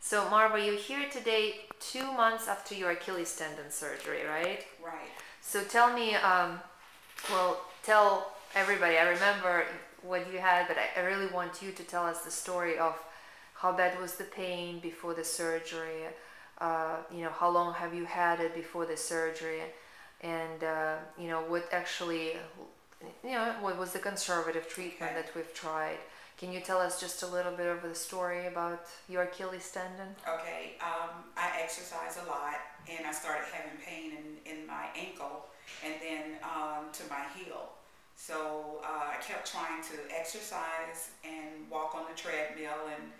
So, Marva, you're here today two months after your Achilles tendon surgery, right? Right. So, tell me, um, well, tell everybody. I remember what you had, but I, I really want you to tell us the story of how bad was the pain before the surgery. Uh, you know, how long have you had it before the surgery? And, uh, you know, what actually, you know, what was the conservative treatment Okay. that we've tried? Can you tell us just a little bit of the story about your Achilles tendon? Okay. Um, I exercise a lot, and I started having pain in, in my ankle and then um, to my heel. So uh, I kept trying to exercise and walk on the treadmill, and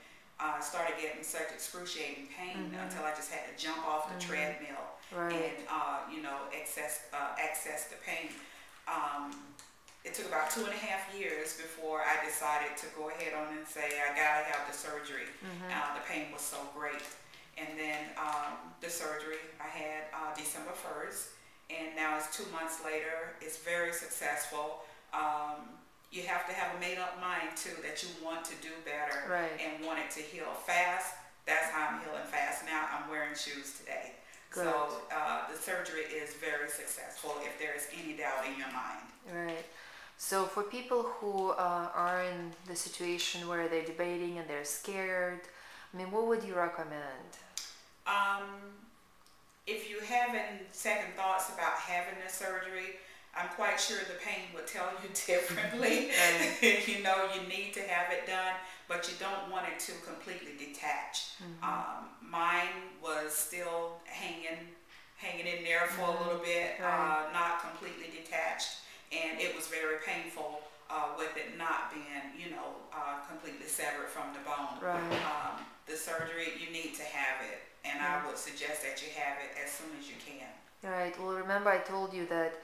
uh, started getting such excruciating pain Mhm. until I just had to jump off the Mhm. treadmill Right. and uh, you know access uh, access the pain. Um, it took about two and a half years before I decided to go ahead on and say I gotta have the surgery. Mhm. Uh, the pain was so great, and then um, the surgery I had uh, December first, and now it's two months later. It's very successful. Um, you have to have a made-up mind too that you want to do better Right. and want it to heal fast. That's how I'm healing fast now. I'm wearing shoes today. Good. So uh, the surgery is very successful if there is any doubt in your mind. Right. So for people who uh, are in the situation where they're debating and they're scared, I mean, what would you recommend? Um, if you're having second thoughts about having the surgery, I'm quite sure the pain would tell you differently. You know, you need to have it done, but you don't want it to completely detach. Mhm. Um, mine was still hanging, hanging in there for a little bit, Mm-hmm. Right. uh, not and it was very painful uh, with it not being, you know, uh, completely severed from the bone. Right. Um, the surgery, you need to have it, and I would suggest that you have it as soon as you can. Right. Well, remember I told you that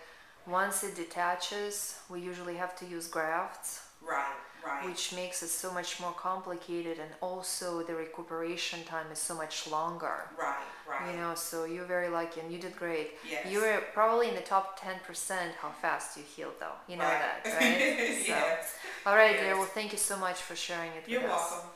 once it detaches, we usually have to use grafts, Right, right. which makes it so much more complicated, and also the recuperation time is so much longer. right, right. You know, so you're very lucky, and you did great. yes. You were probably in the top 10% how fast you healed, though. You know Right. that, right? So- yes. All right, dear. Well, thank you so much for sharing it You're with us. welcome.